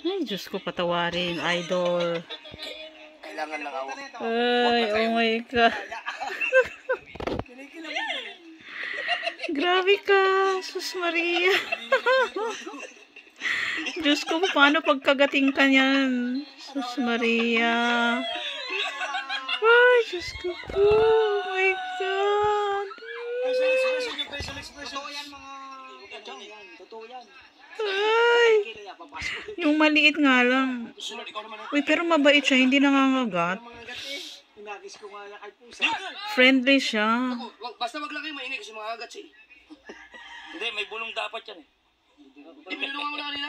Ay, Diyos ko, patawarin, idol. Kailangan lang ako. Ay, oh my God. Grabe ka, Sus Maria. Diyos ko, paano pagkagating ka niyan? Sus Maria. Ay, Diyos ko. Oh my God. Totoo yan mga... Totoo yan. Ay, yung maliit nga lang. Uy, pero mabait siya, hindi nangangagat. Inagis ko nga lang pusa. Friendly siya. Basta wag lang kayo mainig kasi mga agats eh. Hindi, may bulong dapat yan eh. Pinulungan mo na kanina.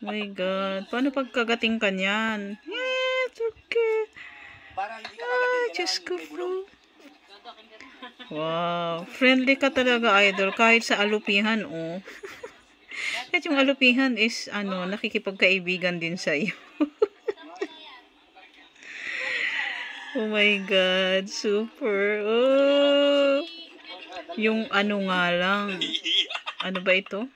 My God. Paano pagkagating ka niyan? Eh, it's okay. Para hindi ka Ay, kagatin. Diyos ko po. Wow. Friendly ka talaga, idol. Kahit sa alupihan, oh. Kahit yung alupihan is, ano, nakikipagkaibigan din sa iyo. oh my God. Super. Oh. Yung ano nga lang. Ano ba ito?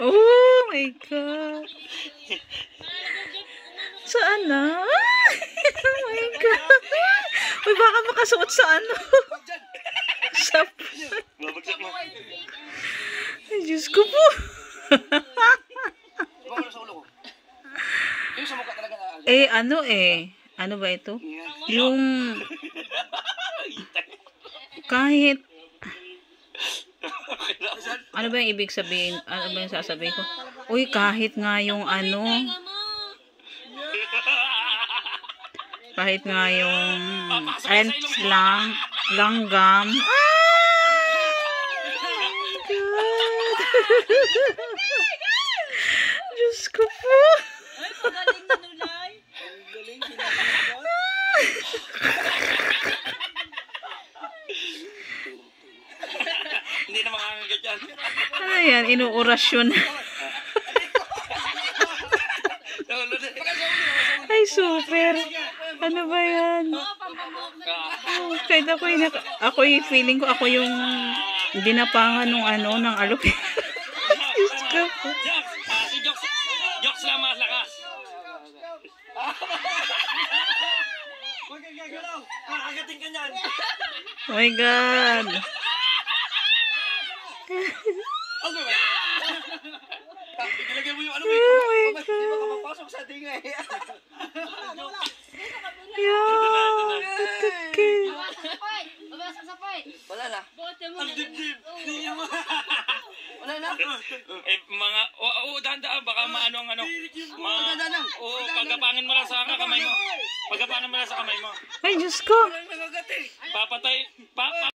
Oh my God. Saan na? oh my God. Uy, baka makasuot sa ano. sa... Babagsak mo. Ay, Diyos ko po. Eh, ano eh. Ano ba ito? Yung... Kahit... Ano ba yung ibig sabihin? Ano ba yung sasabihin ko? Uy, kahit nga yung ano... Kahit nga yung rent lang, langgam. Ah! God! Diyos ko po. Hindi na makakagat yan. Ano yan? Inuorasyon. Na. Ay, super. Ano ba yan? Oh, kahit ako yung, ako yung feeling ko, ako yung dinapangan ng ano, ng alupi. Jokes! Ah, si Jokes. Jokes lang mas lakas. Huwag kang gagalaw. Kakagatin ka niyan. Oh my God. Okay ba? Ilagay mo yung ano Oh mo. my Di ba ka God. mapasok sa eh? Yeah. Okay. Wala na. Ang dibdib. Wala na. Eh, mga, oo, oh, dahan-dahan, baka maano ang ano. Ma, oo, pagkapangin mo lang sa kamay mo. Pagkapangin mo lang sa kamay mo. Ay, Diyos ko. Papatay, pa, pa,